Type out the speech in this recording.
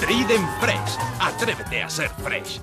Triden Fresh. Atrévete a ser fresh.